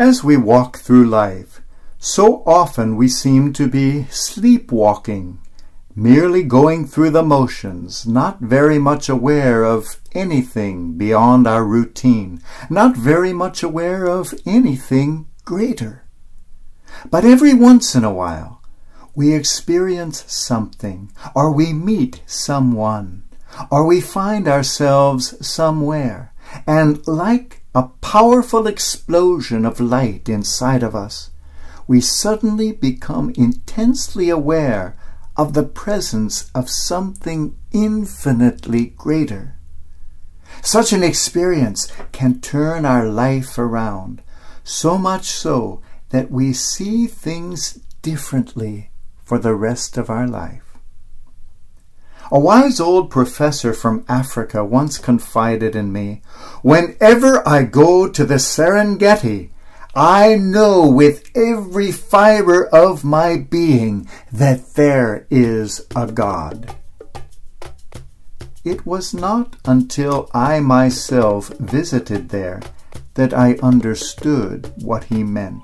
As we walk through life, so often we seem to be sleepwalking, merely going through the motions, not very much aware of anything beyond our routine, not very much aware of anything greater. But every once in a while, we experience something, or we meet someone, or we find ourselves somewhere, and like a powerful explosion of light inside of us, we suddenly become intensely aware of the presence of something infinitely greater. Such an experience can turn our life around, so much so that we see things differently for the rest of our life. A wise old professor from Africa once confided in me, Whenever I go to the Serengeti, I know with every fiber of my being that there is a God. It was not until I myself visited there that I understood what he meant.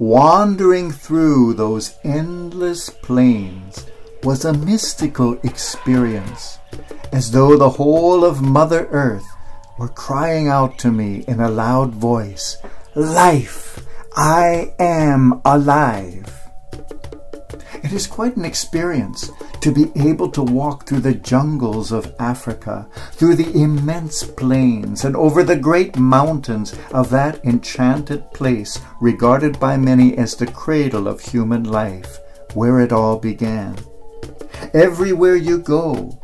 Wandering through those endless plains, was a mystical experience, as though the whole of Mother Earth were crying out to me in a loud voice, Life! I am alive! It is quite an experience to be able to walk through the jungles of Africa, through the immense plains, and over the great mountains of that enchanted place regarded by many as the cradle of human life, where it all began. Everywhere you go,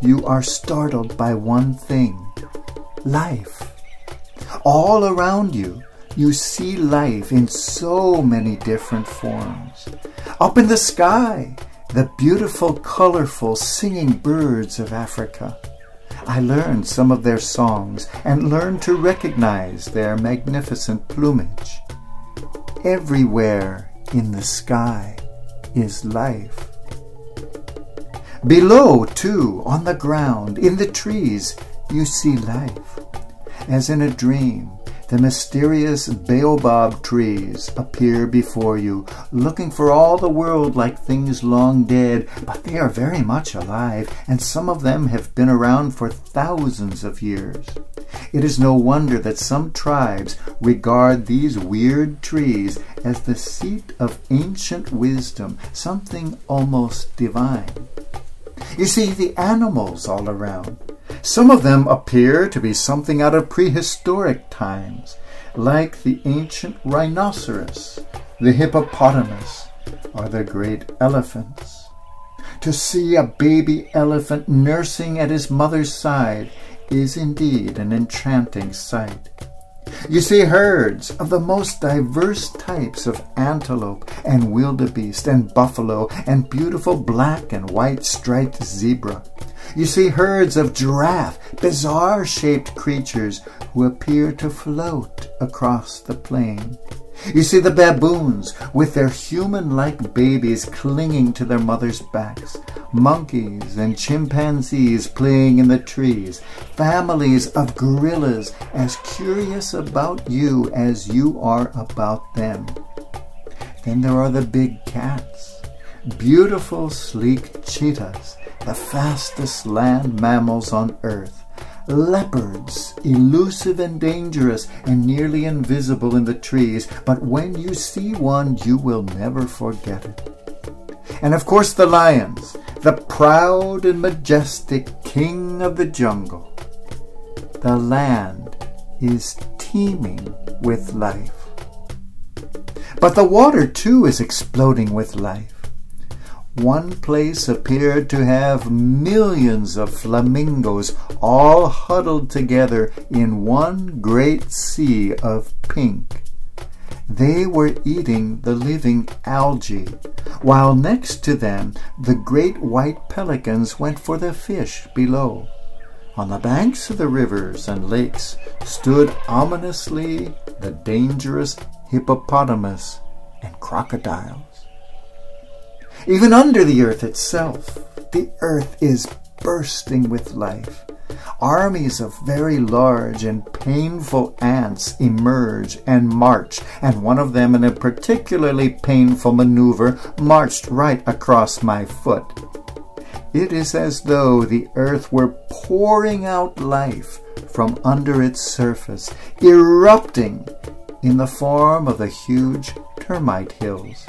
you are startled by one thing life. All around you, you see life in so many different forms. Up in the sky, the beautiful, colorful, singing birds of Africa. I learned some of their songs and learned to recognize their magnificent plumage. Everywhere in the sky is life. Below, too, on the ground, in the trees, you see life. As in a dream, the mysterious baobab trees appear before you, looking for all the world like things long dead, but they are very much alive, and some of them have been around for thousands of years. It is no wonder that some tribes regard these weird trees as the seat of ancient wisdom, something almost divine. You see the animals all around. Some of them appear to be something out of prehistoric times, like the ancient rhinoceros, the hippopotamus, or the great elephants. To see a baby elephant nursing at his mother's side is indeed an enchanting sight. You see herds of the most diverse types of antelope and wildebeest and buffalo and beautiful black and white striped zebra. You see herds of giraffe, bizarre shaped creatures who appear to float across the plain. You see the baboons with their human-like babies clinging to their mothers' backs, monkeys and chimpanzees playing in the trees, families of gorillas as curious about you as you are about them. Then there are the big cats, beautiful sleek cheetahs, the fastest land mammals on earth, leopards, elusive and dangerous and nearly invisible in the trees, but when you see one, you will never forget it. And of course, the lions, the proud and majestic king of the jungle. The land is teeming with life. But the water, too, is exploding with life. One place appeared to have millions of flamingos all huddled together in one great sea of pink. They were eating the living algae, while next to them the great white pelicans went for the fish below. On the banks of the rivers and lakes stood ominously the dangerous hippopotamus and crocodiles. Even under the earth itself, the earth is bursting with life. Armies of very large and painful ants emerge and march, and one of them, in a particularly painful maneuver, marched right across my foot. It is as though the earth were pouring out life from under its surface, erupting in the form of the huge termite hills.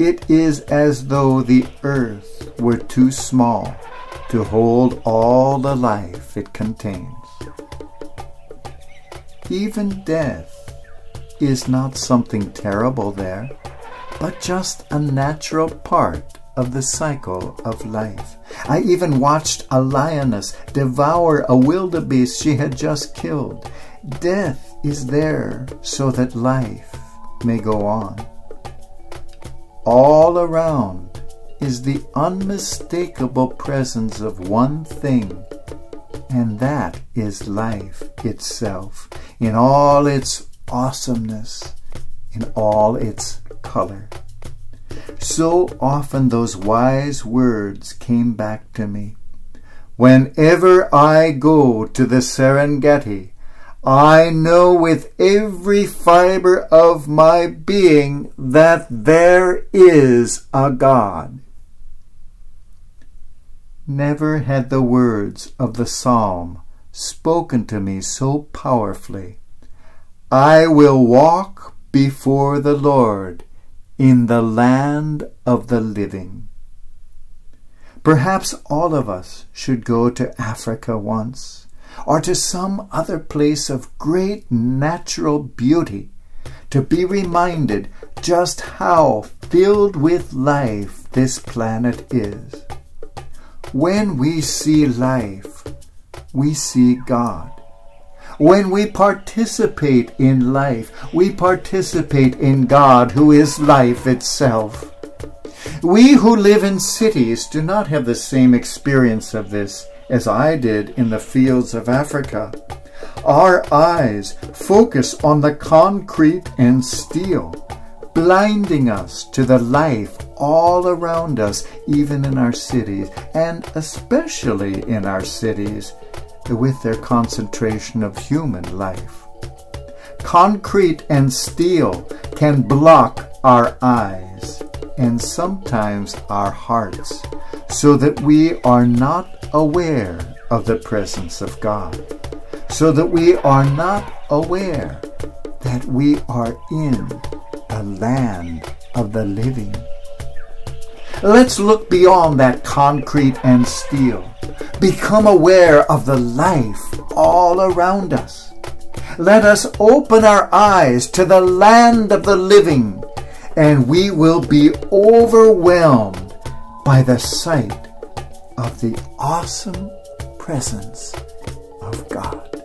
It is as though the earth were too small to hold all the life it contains. Even death is not something terrible there, but just a natural part of the cycle of life. I even watched a lioness devour a wildebeest she had just killed. Death is there so that life may go on. All around is the unmistakable presence of one thing, and that is life itself in all its awesomeness, in all its color. So often those wise words came back to me. Whenever I go to the Serengeti, I know with every fiber of my being that there is a God. Never had the words of the psalm spoken to me so powerfully. I will walk before the Lord in the land of the living. Perhaps all of us should go to Africa once, or to some other place of great natural beauty, to be reminded just how filled with life this planet is. When we see life, we see God. When we participate in life, we participate in God who is life itself. We who live in cities do not have the same experience of this as I did in the fields of Africa. Our eyes focus on the concrete and steel, blinding us to the life all around us, even in our cities, and especially in our cities, with their concentration of human life. Concrete and steel can block our eyes and sometimes our hearts so that we are not aware of the presence of God, so that we are not aware that we are in the land of the living. Let's look beyond that concrete and steel. Become aware of the life all around us. Let us open our eyes to the land of the living, and we will be overwhelmed by the sight of the awesome presence of God.